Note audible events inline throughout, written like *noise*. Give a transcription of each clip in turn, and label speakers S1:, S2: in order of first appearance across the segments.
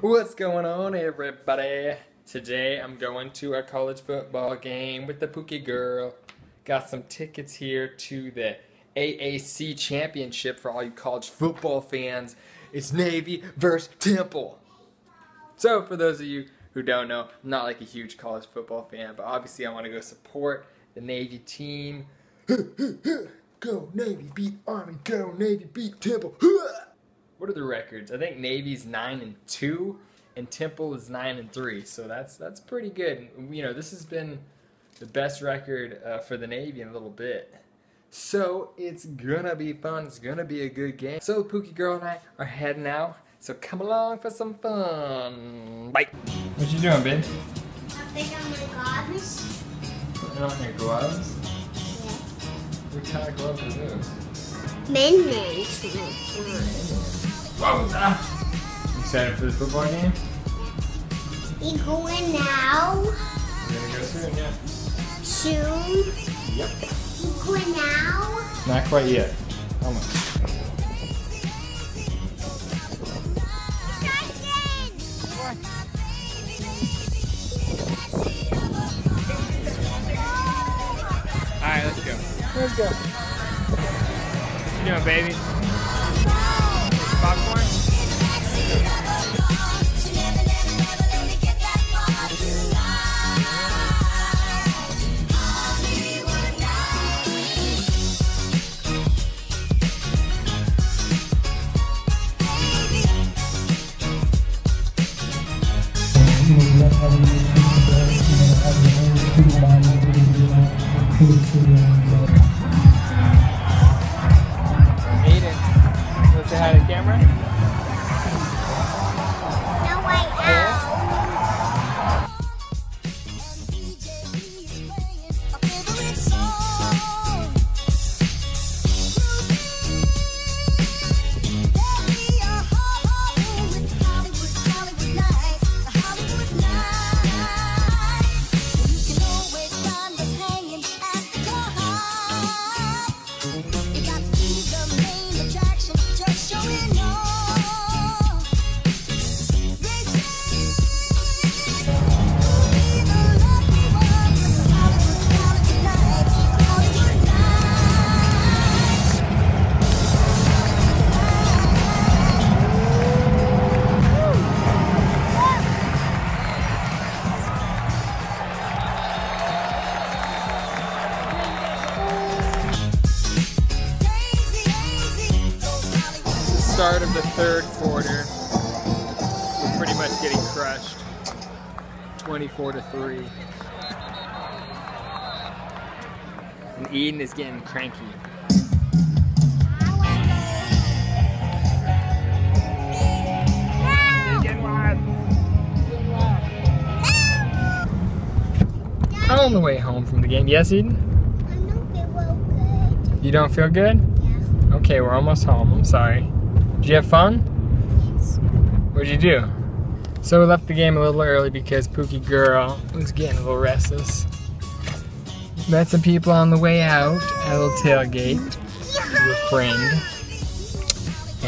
S1: What's going on, everybody? Today I'm going to a college football game with the Pookie Girl. Got some tickets here to the AAC Championship for all you college football fans. It's Navy versus Temple. So, for those of you who don't know, I'm not like a huge college football fan, but obviously I want to go support the Navy team. *laughs* go Navy, beat Army, go Navy, beat Temple. *laughs* What are the records? I think Navy's nine and two, and Temple is nine and three. So that's that's pretty good. You know, this has been the best record uh, for the Navy in a little bit. So it's gonna be fun. It's gonna be a good game. So Pookie Girl and I are heading out. So come along for some fun. Bye. What you doing, babe?
S2: Putting on my gloves.
S1: Putting on your gloves.
S2: Yes.
S1: What kind of gloves are those?
S2: Men men
S1: Whoa! Ah. Excited for the football game?
S2: You going now?
S1: We're gonna go soon, yeah.
S2: Soon?
S1: Yep.
S2: You going now?
S1: Not quite yet. Almost. Alright, let's go. Let's go. What you doing, baby? Start of the third quarter. We're pretty much getting crushed. 24 to 3. And Eden is getting cranky. I'm on the way home from the game. Yes, Eden?
S2: I don't feel well good.
S1: You don't feel good?
S2: Yeah.
S1: Okay, we're almost home. I'm sorry. Did you have fun?
S2: Yes.
S1: What'd you do? So we left the game a little early because Pookie Girl was getting a little restless. Met some people on the way out at a little tailgate with a friend.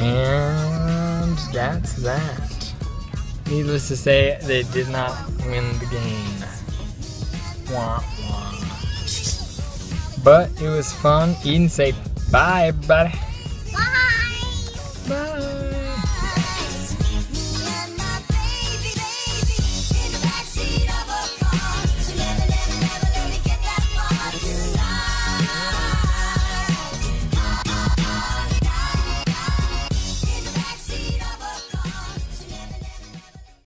S1: And that's that. Needless to say, they did not win the game. Wah, wah. But it was fun. Eden say bye, everybody.